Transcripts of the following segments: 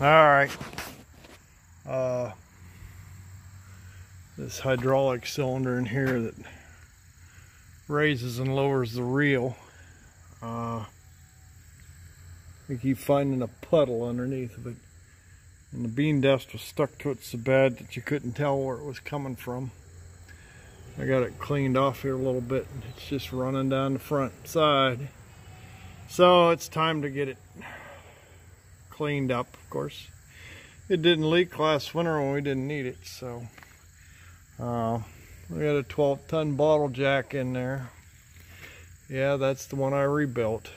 All right. Uh, this hydraulic cylinder in here that raises and lowers the reel. Uh, we keep finding a puddle underneath of it. And the bean dust was stuck to it so bad that you couldn't tell where it was coming from. I got it cleaned off here a little bit. It's just running down the front side. So it's time to get it cleaned up, of course. It didn't leak last winter when we didn't need it, so uh, we got a 12 ton bottle jack in there. Yeah, that's the one I rebuilt.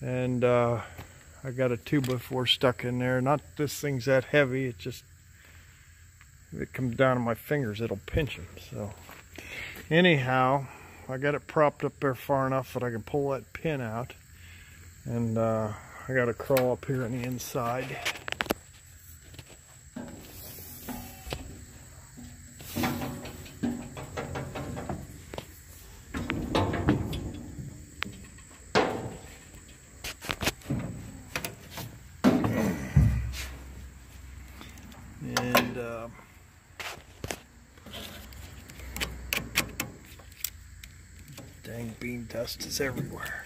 And uh, I got a 2x4 stuck in there. Not this thing's that heavy, it just, if it comes down on my fingers, it'll pinch them. So anyhow, I got it propped up there far enough that I can pull that pin out. And uh, I got to crawl up here on the inside. And uh, dang bean dust is everywhere.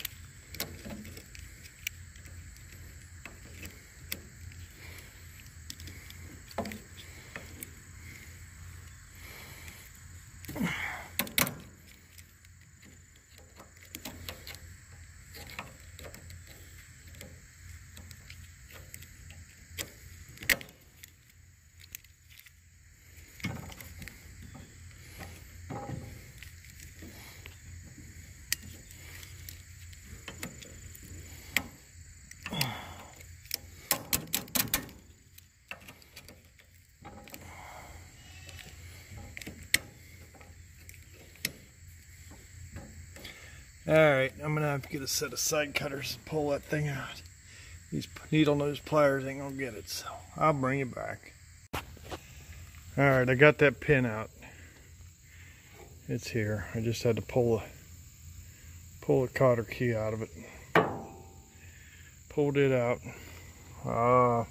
All right, I'm gonna have to get a set of side cutters to pull that thing out. These needle nose pliers ain't gonna get it, so I'll bring it back. All right, I got that pin out. It's here. I just had to pull the pull the cotter key out of it. Pulled it out. Uh,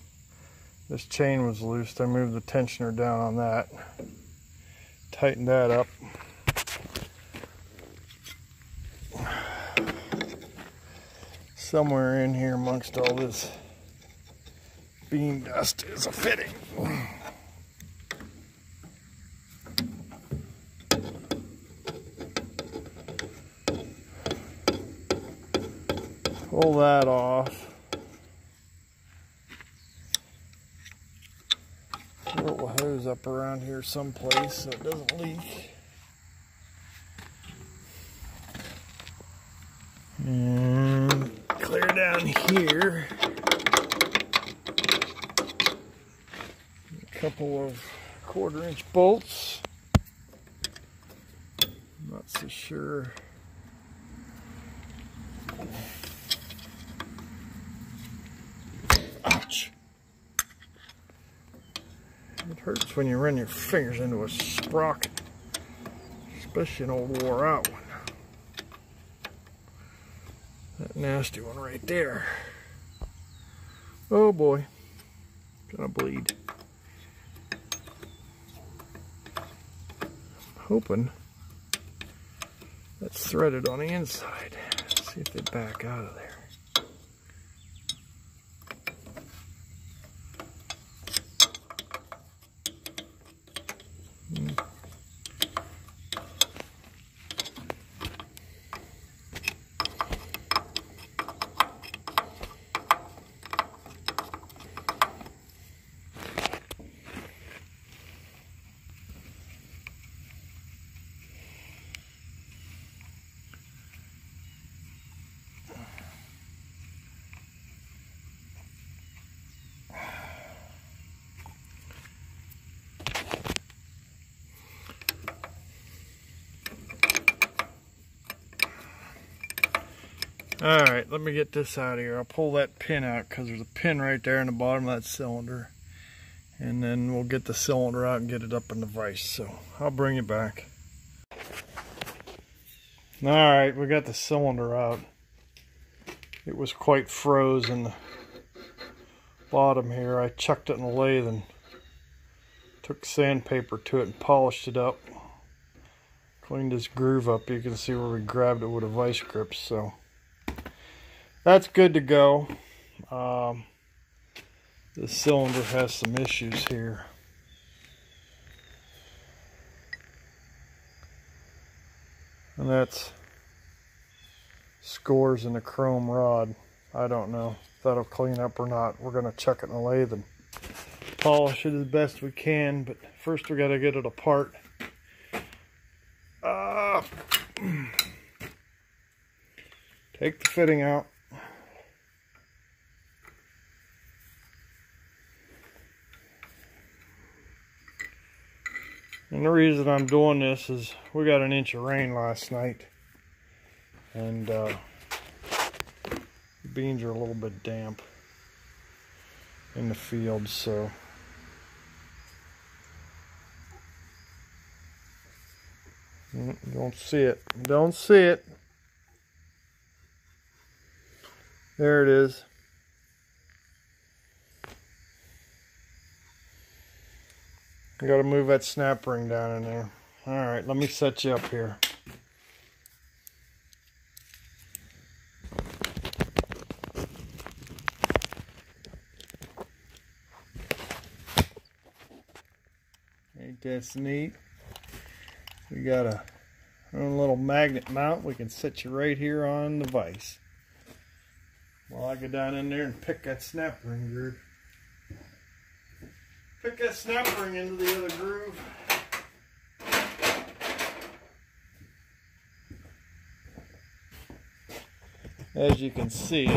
this chain was loose. I moved the tensioner down on that. Tightened that up. Somewhere in here amongst all this bean dust is a fitting. Pull that off. Little hose up around here someplace so it doesn't leak. And clear down here. A couple of quarter inch bolts. Not so sure. Ouch. It hurts when you run your fingers into a sprocket, especially an old wore out one. That nasty one right there. Oh boy, gonna bleed. hoping that's threaded on the inside. Let's see if they back out of there. All right, let me get this out of here. I'll pull that pin out because there's a pin right there in the bottom of that cylinder. And then we'll get the cylinder out and get it up in the vise. So I'll bring it back. All right, we got the cylinder out. It was quite frozen. Bottom here. I chucked it in the lathe and took sandpaper to it and polished it up. Cleaned this groove up. You can see where we grabbed it with a vise grip. So that's good to go. Um, the cylinder has some issues here. And that's scores in the chrome rod. I don't know if that'll clean up or not. We're going to check it in the lathe and polish it as best we can. But first we got to get it apart. Uh, take the fitting out. And the reason I'm doing this is we got an inch of rain last night. And uh, beans are a little bit damp in the field, so. Mm, don't see it. Don't see it. There it is. I gotta move that snap ring down in there. Alright, let me set you up here. Ain't that neat? We got a, a little magnet mount. We can set you right here on the vise. While I go down in there and pick that snap ring groove. Pick that snap ring into the other groove. As you can see,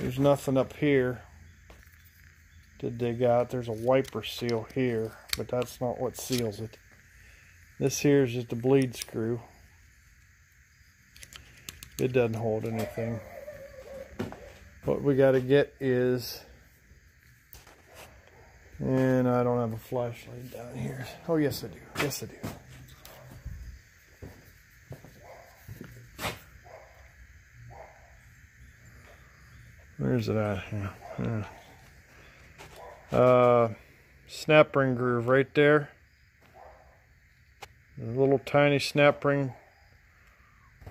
there's nothing up here to dig out. There's a wiper seal here, but that's not what seals it. This here is just a bleed screw. It doesn't hold anything. What we got to get is and I don't have a flashlight down here. Oh, yes, I do. Yes, I do. Where's it at? Yeah. yeah. Uh, snap ring groove right there. A little tiny snap ring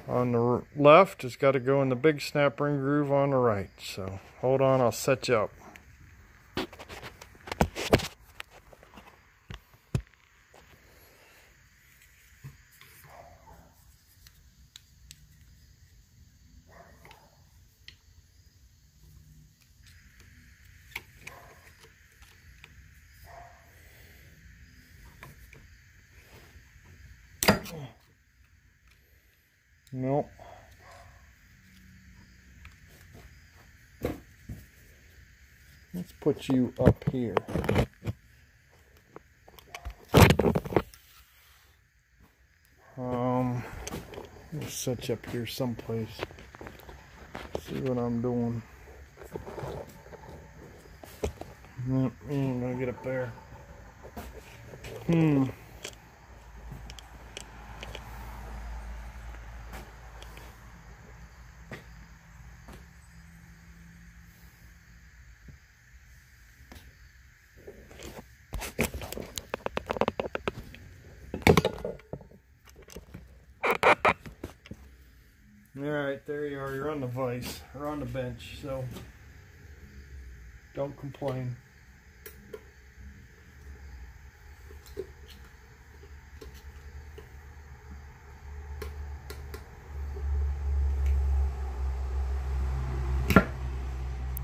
on the left. It's got to go in the big snap ring groove on the right. So hold on, I'll set you up. Nope. Let's put you up here. Um, let's set you up here someplace. See what I'm doing. Nope, ain't gonna get up there. Hmm. Alright, there you are. You're on the vise, or on the bench, so don't complain.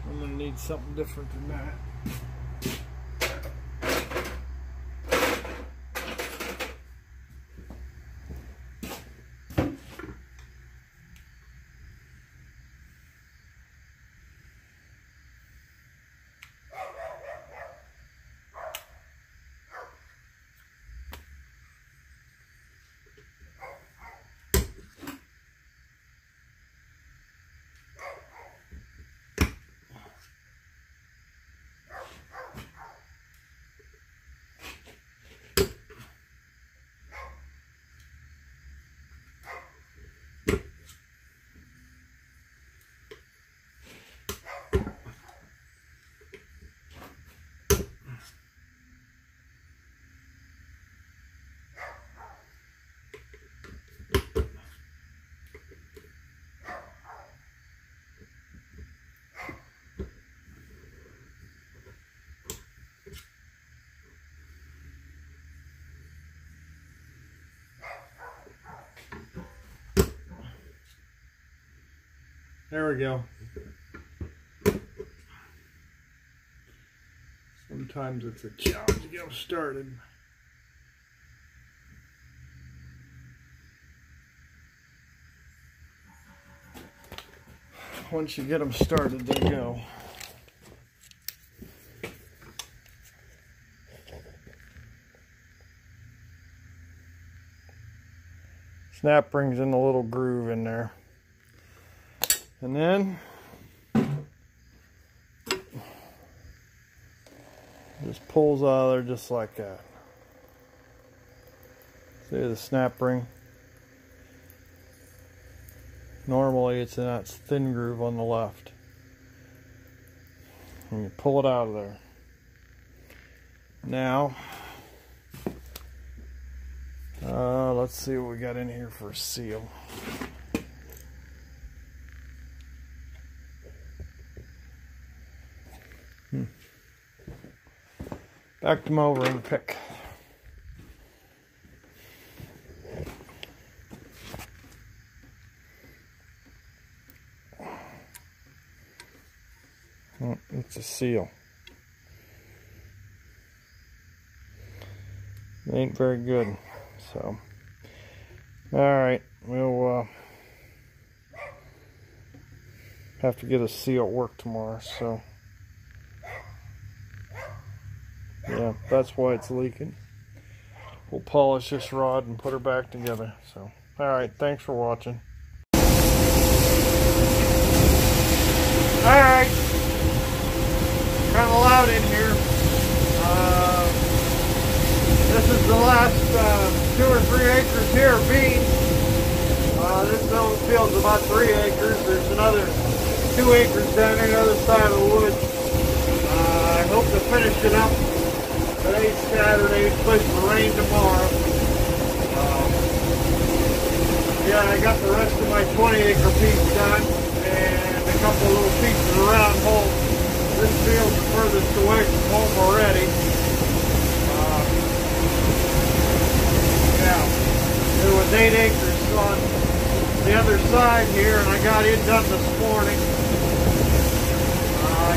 I'm to need something different than that. There we go. Sometimes it's a challenge to get them started. Once you get them started, they go. Snap brings in a little groove in there. And then just pulls out of there just like that. See the snap ring? Normally it's in that thin groove on the left. And you pull it out of there. Now, uh, let's see what we got in here for a seal. Back to over pick. Oh, it's a seal. It ain't very good. So, all right, we'll uh, have to get a seal at work tomorrow. So, yeah, that's why it's leaking. We'll polish this rod and put her back together. So, all right, thanks for watching. All right, kind of loud in here. Uh, this is the last. Uh, two or three acres here of beans. Uh, this field's about three acres. There's another two acres down there the other side of the woods. Uh, I hope to finish it up. Today's Saturday. Supposed to rain tomorrow. Um, yeah, I got the rest of my 20 acre piece done and a couple little pieces around home. This field's the furthest away from home already. Yeah, There was eight acres on the other side here, and I got it done this morning.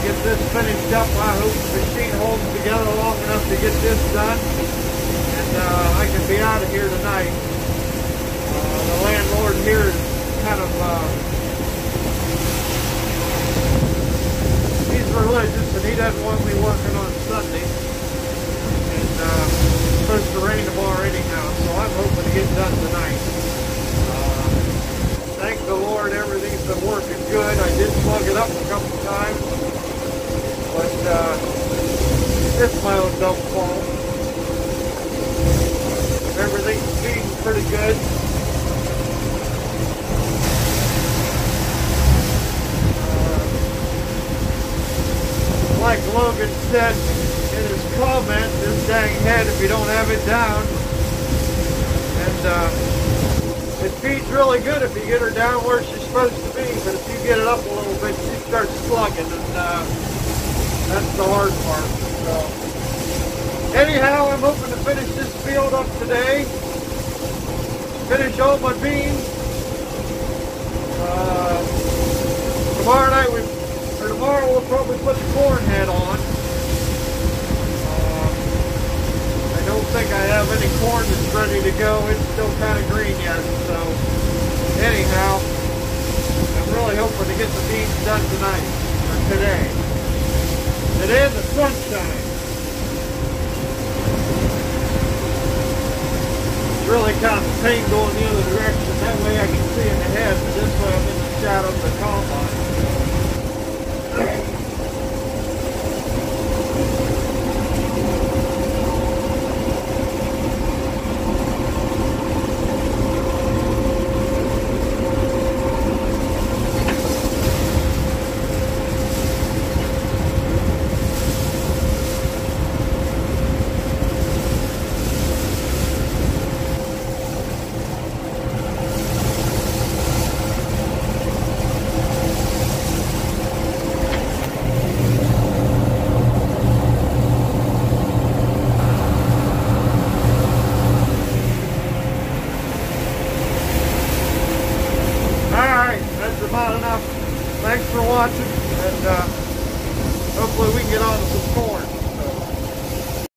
Get this finished up. I hope the machine holds together long enough to get this done, and uh, I can be out of here tonight. Uh, the landlord here is kind of uh, he's religious, and he doesn't want me working on Sunday. And uh, supposed to rain tomorrow anyhow, so I'm hoping to get done tonight. Uh, thank the Lord, everything's been working good. I did plug it up a couple times, but uh, it's my own dumb fault. Everything's feeding pretty good. Uh, like Logan said, in his comment, this dang head if you don't have it down. And uh, it feeds really good if you get her down where she's supposed to be, but if you get it up a little bit, she starts slugging, and uh, that's the hard part. So, anyhow, I'm hoping to finish this field up today. Finish all my beans. Uh, tomorrow night, we, or tomorrow we'll probably put the corn head on. I don't think I have any corn that's ready to go. It's still kind of green yet. So anyhow, I'm really hoping to get the beans done tonight or today. Today the sunshine. It's really kind of pain going the other direction. That way I can see in ahead, but this way I'm in the shadow of the combine.